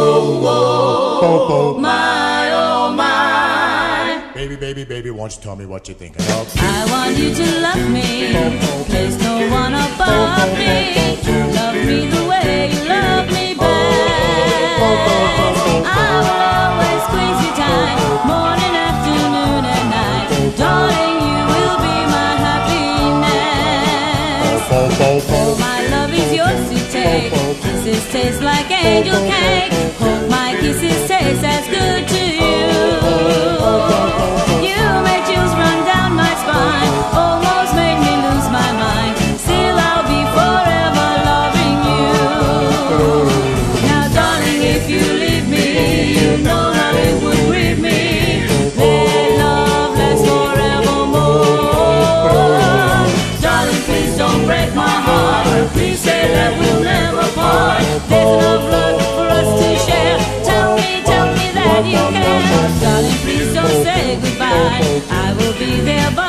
Oh oh oh oh My, oh, my. Baby, baby, baby, won't you tell me what you're thinking of? I want you to love me. Boom, boom. There's no one above me. Love angel cake.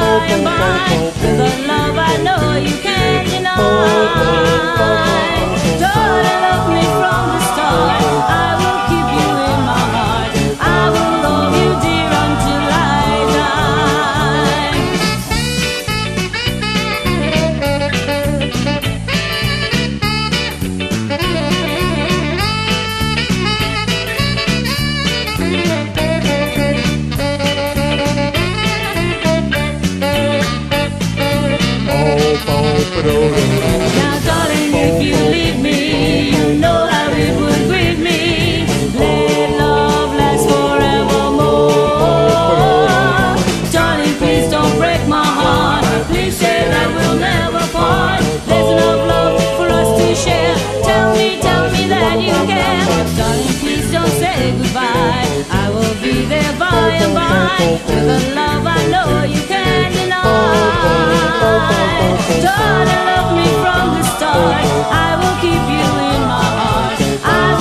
There by and by. Now, darling, if you leave me, you know how it would grieve me. Let love last forevermore. Darling, please don't break my heart. Please say that we'll never part. There's enough love for us to share. Tell me, tell me that you care. Darling, please don't say goodbye. I will be there by and by. With a love I know you can't in my heart. I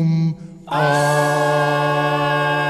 Om. Ah.